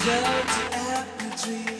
dirty apple tree.